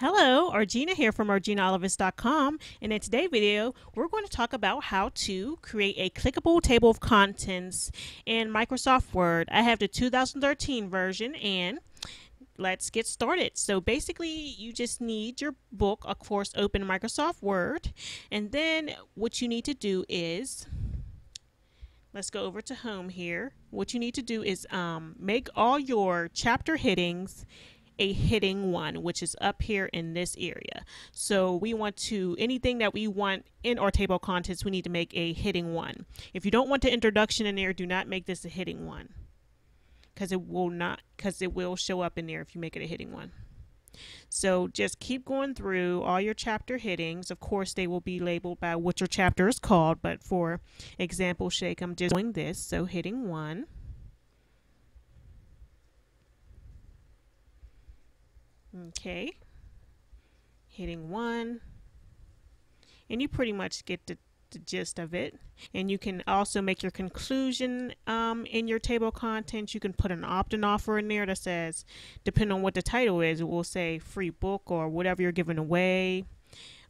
Hello, Argena here from ArginaOlivis.com and in today's video we're going to talk about how to create a clickable table of contents in Microsoft Word. I have the 2013 version and let's get started. So basically you just need your book, of course, open Microsoft Word and then what you need to do is let's go over to home here. What you need to do is um, make all your chapter headings a heading one, which is up here in this area. So we want to, anything that we want in our table of contents, we need to make a heading one. If you don't want the introduction in there, do not make this a heading one because it will not, because it will show up in there if you make it a heading one. So just keep going through all your chapter headings. Of course, they will be labeled by what your chapter is called, but for example sake, I'm just doing this. So heading one. Okay. Heading one. And you pretty much get the, the gist of it. And you can also make your conclusion um, in your table of contents. You can put an opt-in offer in there that says, depending on what the title is, it will say free book or whatever you're giving away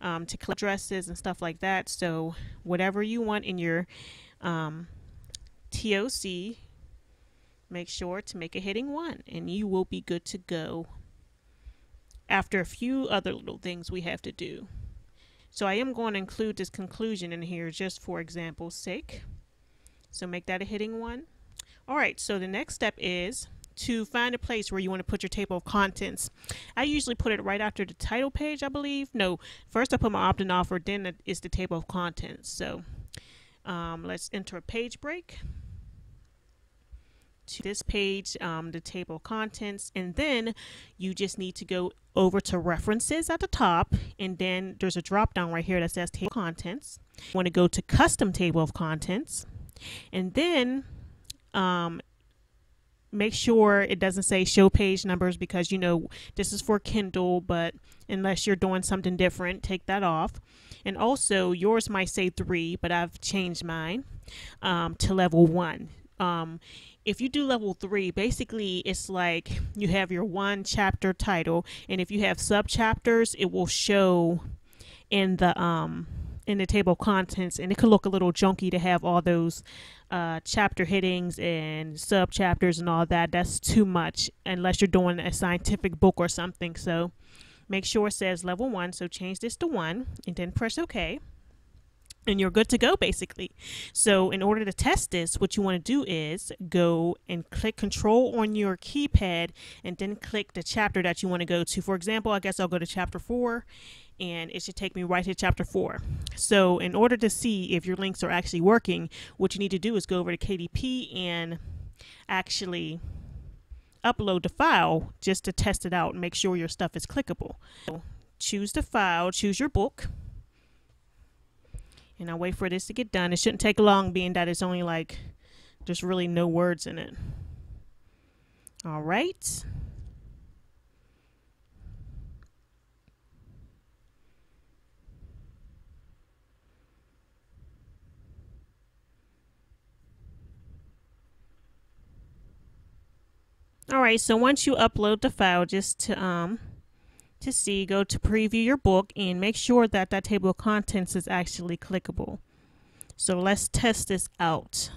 um, to collect addresses and stuff like that. So whatever you want in your um, TOC, make sure to make a heading one and you will be good to go after a few other little things we have to do. So I am going to include this conclusion in here just for example's sake. So make that a heading one. All right, so the next step is to find a place where you want to put your table of contents. I usually put it right after the title page, I believe. No, first I put my opt-in offer, then it's the table of contents. So um, let's enter a page break to this page, um, the table of contents, and then you just need to go over to references at the top, and then there's a drop down right here that says table contents. You want to go to custom table of contents, and then um, make sure it doesn't say show page numbers because you know this is for Kindle, but unless you're doing something different, take that off. And also, yours might say three, but I've changed mine um, to level one. Um, if you do level three, basically it's like you have your one chapter title, and if you have sub chapters, it will show in the um in the table of contents, and it could look a little junky to have all those uh, chapter headings and sub chapters and all that. That's too much unless you're doing a scientific book or something. So make sure it says level one. So change this to one, and then press OK and you're good to go basically. So in order to test this, what you want to do is go and click control on your keypad and then click the chapter that you want to go to. For example, I guess I'll go to chapter four and it should take me right to chapter four. So in order to see if your links are actually working, what you need to do is go over to KDP and actually upload the file just to test it out and make sure your stuff is clickable. So choose the file, choose your book and I'll wait for this to get done. It shouldn't take long being that it's only like there's really no words in it. All right. All right, so once you upload the file, just to um, to see, go to preview your book and make sure that that table of contents is actually clickable. So let's test this out.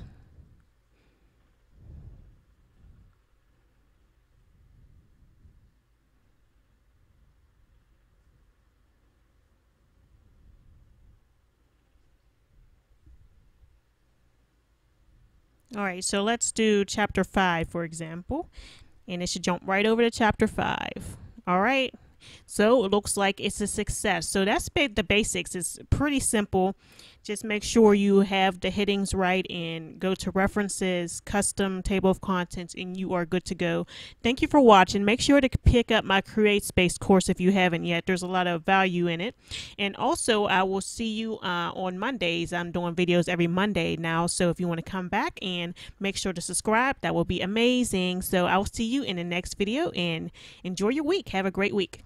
All right, so let's do chapter 5, for example, and it should jump right over to chapter 5. All right. So it looks like it's a success. So that's the basics. It's pretty simple. Just make sure you have the headings right and go to references, custom table of contents, and you are good to go. Thank you for watching. Make sure to pick up my Create Space course if you haven't yet. There's a lot of value in it. And also, I will see you uh, on Mondays. I'm doing videos every Monday now. So if you want to come back and make sure to subscribe, that will be amazing. So I'll see you in the next video and enjoy your week. Have a great week.